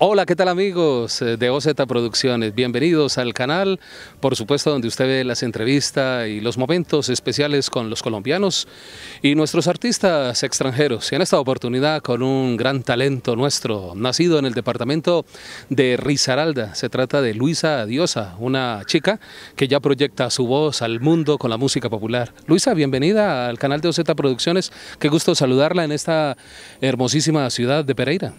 Hola, ¿qué tal amigos de OZ Producciones? Bienvenidos al canal, por supuesto donde usted ve las entrevistas y los momentos especiales con los colombianos y nuestros artistas extranjeros. Y en esta oportunidad con un gran talento nuestro, nacido en el departamento de Risaralda. Se trata de Luisa Diosa, una chica que ya proyecta su voz al mundo con la música popular. Luisa, bienvenida al canal de OZ Producciones. Qué gusto saludarla en esta hermosísima ciudad de Pereira.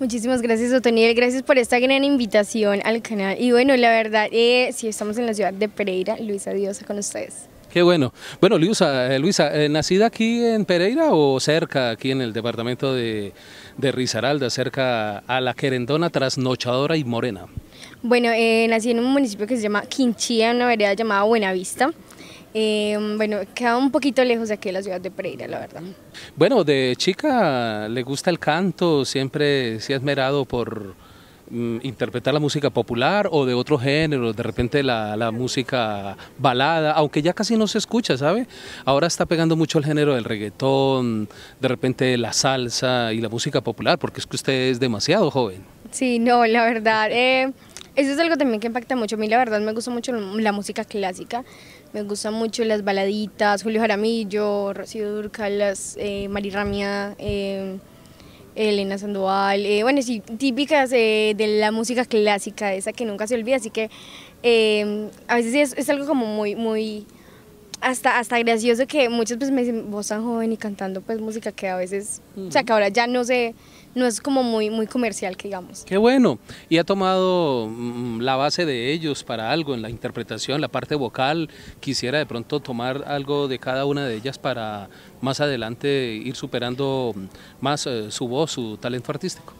Muchísimas gracias, Otoniel. Gracias por esta gran invitación al canal. Y bueno, la verdad, eh, si estamos en la ciudad de Pereira, Luisa Diosa con ustedes. Qué bueno. Bueno, Luisa, eh, Luisa eh, ¿nacida aquí en Pereira o cerca, aquí en el departamento de, de Risaralda, cerca a la querendona trasnochadora y morena? Bueno, eh, nací en un municipio que se llama Quinchía, una vereda llamada Buenavista. Eh, bueno, queda un poquito lejos de aquí de la ciudad de Pereira, la verdad. Bueno, de chica le gusta el canto, siempre se ha esmerado por mm, interpretar la música popular o de otro género, de repente la, la, música balada, aunque ya casi no se escucha, ¿sabe? Ahora está pegando mucho el género del reggaetón, de repente la salsa y la música popular, porque es que usted es demasiado joven. Sí, no, la verdad, eh, eso es algo también que impacta mucho. A mí la verdad me gusta mucho la música clásica, me gustan mucho las baladitas, Julio Jaramillo, Rocío Durcal, las eh, Mari Ramia, eh, Elena Sandoval, eh, bueno, sí, típicas eh, de la música clásica, esa que nunca se olvida, así que eh, a veces es, es, algo como muy, muy, hasta, hasta gracioso que muchas veces me dicen, vos tan joven y cantando pues música que a veces, uh -huh. o sea, que ahora ya no sé no es como muy, muy comercial, que digamos. Qué bueno. ¿Y ha tomado mm, la base de ellos para algo en la interpretación, la parte vocal? Quisiera de pronto tomar algo de cada una de ellas para más adelante ir superando más eh, su voz, su talento artístico.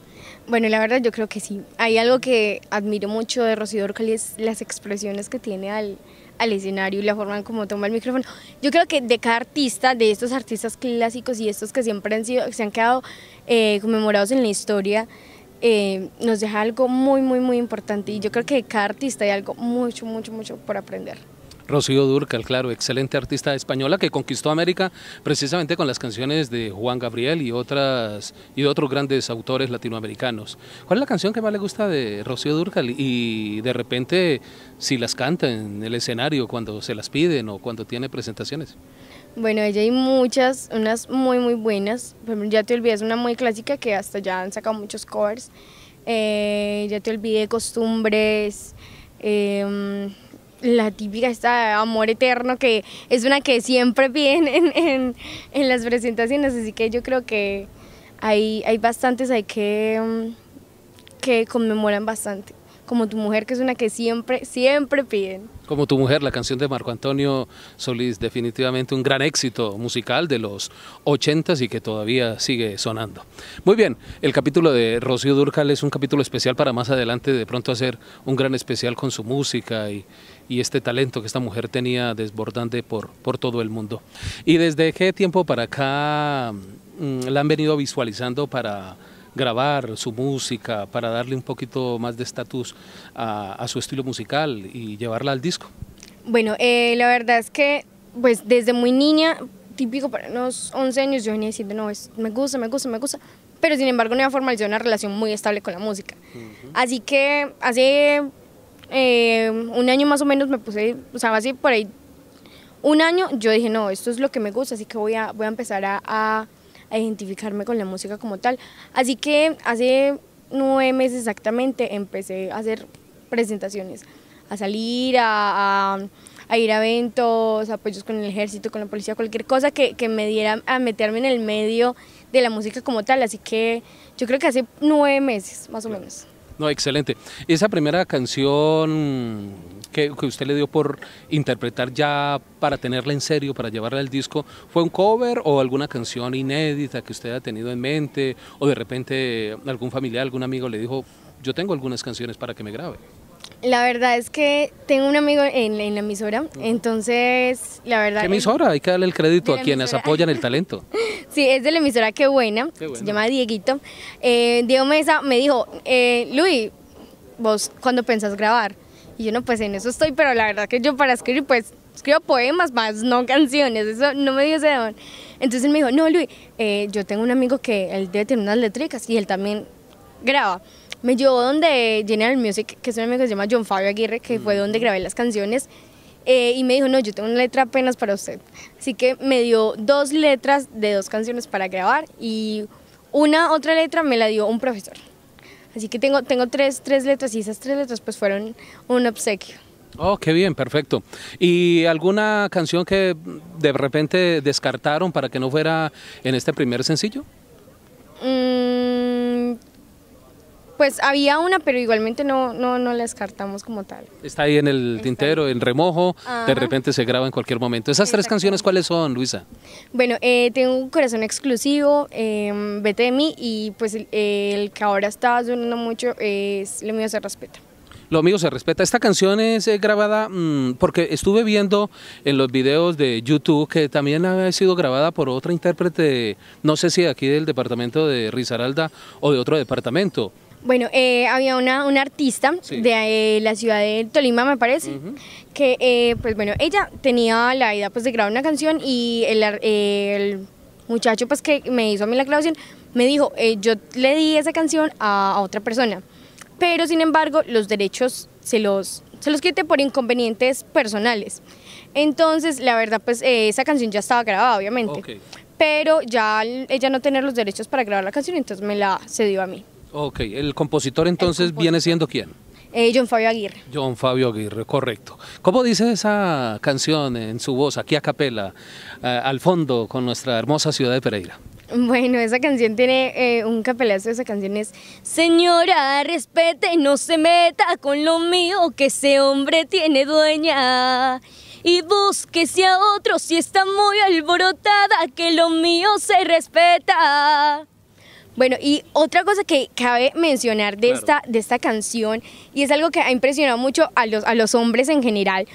Bueno, la verdad yo creo que sí. Hay algo que admiro mucho de Rocío Durcal y es las expresiones que tiene al, al escenario y la forma en cómo toma el micrófono. Yo creo que de cada artista, de estos artistas clásicos y estos que siempre han sido, se han quedado eh, conmemorados en la historia, eh, nos deja algo muy, muy, muy importante. Y yo creo que de cada artista hay algo mucho, mucho, mucho por aprender. Rocío Durcal, claro, excelente artista española que conquistó América precisamente con las canciones de Juan Gabriel y otras y otros grandes autores latinoamericanos. ¿Cuál es la canción que más le gusta de Rocío Durcal y de repente si las canta en el escenario cuando se las piden o cuando tiene presentaciones? Bueno, ella hay muchas, unas muy muy buenas. Ya te olvides una muy clásica que hasta ya han sacado muchos covers. Eh, ya te olvidé costumbres. Eh, la típica esta Amor Eterno, que es una que siempre piden en, en, en las presentaciones, así que yo creo que hay, hay bastantes hay que, que conmemoran bastante. Como tu mujer, que es una que siempre, siempre piden. Como tu mujer, la canción de Marco Antonio Solís, definitivamente un gran éxito musical de los ochentas y que todavía sigue sonando. Muy bien, el capítulo de Rocío Durcal es un capítulo especial para más adelante de pronto hacer un gran especial con su música y, este talento que esta mujer tenía desbordante por, por todo el mundo. ¿Y desde qué tiempo para acá mmm, la han venido visualizando para grabar su música, para darle un poquito más de estatus a, a, su estilo musical y llevarla al disco? Bueno, eh, la verdad es que pues desde muy niña, típico para unos 11 años, yo venía diciendo, no, es, me gusta, me gusta, me gusta, pero sin embargo no había formalizado una relación muy estable con la música. Uh -huh. Así que hace eh, un año más o menos me puse, o sea, así por ahí, un año yo dije, no, esto es lo que me gusta, así que voy a, voy a empezar a, a, a identificarme con la música como tal. Así que hace nueve meses exactamente empecé a hacer presentaciones, a salir, a, a, a, ir a eventos, apoyos con el ejército, con la policía, cualquier cosa que, que, me diera a meterme en el medio de la música como tal. Así que yo creo que hace nueve meses más o menos. No, excelente. Esa primera canción que, que, usted le dio por interpretar ya para tenerla en serio, para llevarla al disco, ¿fue un cover o alguna canción inédita que usted ha tenido en mente? ¿O de repente algún familiar, algún amigo le dijo, yo tengo algunas canciones para que me grabe? La verdad es que tengo un amigo en, en la emisora, entonces la verdad... ¿Qué emisora? Hay que darle el crédito a quienes apoyan el talento. sí, es de la emisora Qué Buena, Qué buena. se llama Dieguito. Eh, Diego Mesa me dijo, eh, Luis, vos cuando pensás grabar? Y yo no, pues en eso estoy, pero la verdad que yo para escribir, pues escribo poemas más, no canciones, eso no me dio ese don. Entonces él me dijo, no Luis, eh, yo tengo un amigo que él debe tener unas letricas y él también graba me llevó donde General Music, que es un amigo que se llama John Fabio Aguirre, que fue donde grabé las canciones, eh, y me dijo, no, yo tengo una letra apenas para usted. Así que me dio dos letras de dos canciones para grabar y una otra letra me la dio un profesor. Así que tengo, tengo tres, tres letras y esas tres letras pues fueron un obsequio. Oh, qué bien, perfecto. ¿Y alguna canción que de repente descartaron para que no fuera en este primer sencillo? Mm, pues había una, pero igualmente no, no, no la descartamos como tal. Está ahí en el Está tintero, en remojo, de repente se graba en cualquier momento. ¿Esas tres canciones cuáles son, Luisa? Bueno, eh, tengo un corazón exclusivo, eh, Vete de mí, y pues el, el que ahora está sonando mucho es Lo mío se respeta. Lo mío se respeta. Esta canción es eh, grabada mm, porque estuve viendo en los videos de YouTube que también había sido grabada por otra intérprete, no sé si de aquí del departamento de Risaralda o de otro departamento. Bueno, eh, había una, una artista Sí. de eh, la ciudad de Tolima, me parece, que, eh, pues bueno, ella tenía la idea pues de grabar una canción y el, eh, el muchacho pues que me hizo a mí la grabación me dijo, eh, yo le di esa canción a, a otra persona, pero sin embargo los derechos se los, se los quité por inconvenientes personales. Entonces, la verdad, pues eh, esa canción ya estaba grabada, obviamente. Pero ya ella no tener los derechos para grabar la canción, entonces me la cedió a mí. Ok, el compositor entonces compositor. viene siendo quién? Eh, John Fabio Aguirre. John Fabio Aguirre, correcto. ¿Cómo dice esa canción en su voz, aquí a capela, eh, al fondo, con nuestra hermosa ciudad de Pereira? Bueno, esa canción tiene eh, un capelazo, esa canción es Señora, respete, no se meta con lo mío, que ese hombre tiene dueña. Y búsquese a otro si está muy alborotada, que lo mío se respeta. Bueno, y otra cosa que cabe mencionar de, Claro. esta, de esta canción, y es algo que ha impresionado mucho a los, a los hombres en general,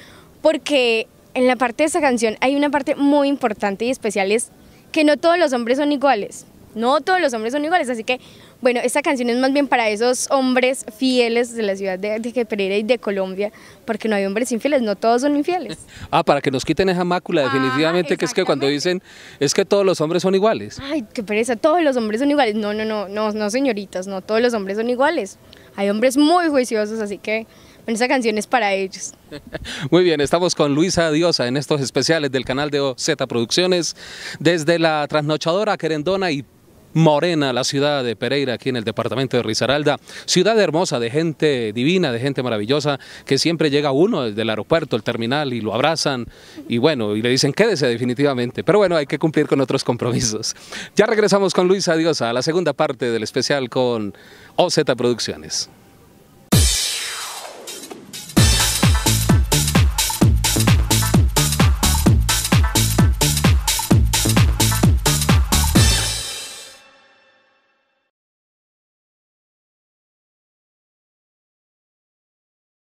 porque en la parte de esa canción hay una parte muy importante y especial, es que no todos los hombres son iguales. No todos los hombres son iguales, así que, bueno, esta canción es más bien para esos hombres fieles de la ciudad de, de Pereira y de Colombia, porque no hay hombres infieles, no todos son infieles. Ah, para que nos quiten esa mácula, Ah, definitivamente, que es que cuando dicen, es que todos los hombres son iguales. Ay, qué pereza, todos los hombres son iguales. No, no, no, no, no, señoritas, no todos los hombres son iguales. Hay hombres muy juiciosos, así que bueno, esa canción es para ellos. Muy bien, estamos con Luisa Diosa en estos especiales del canal de OZ Producciones, desde la trasnochadora Querendona y Morena, la ciudad de Pereira, aquí en el departamento de Risaralda. Ciudad hermosa, de gente divina, de gente maravillosa, que siempre llega uno desde el aeropuerto, el terminal, y lo abrazan, y bueno, y le dicen quédese definitivamente. Pero bueno, hay que cumplir con otros compromisos. Ya regresamos con Luisa Diosa a la segunda parte del especial con OZ Producciones.